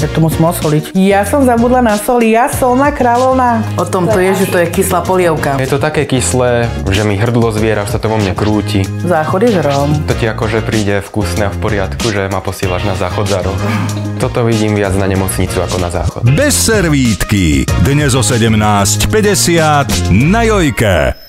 Ja to musím osoliť. Ja som zabudla na soli, ja solná kráľovná. O tom to je, že to je kyslá polievka. Je to také kyslé, že mi hrdlo zviera, sa to vo mne krúti. Záchod je žrom. To ti akože príde vkusné a v poriadku, že ma posielaš na záchod za roh. Toto vidím viac na nemocnicu ako na záchod. Bez servítky. Dnes o 17.50 na Jojke.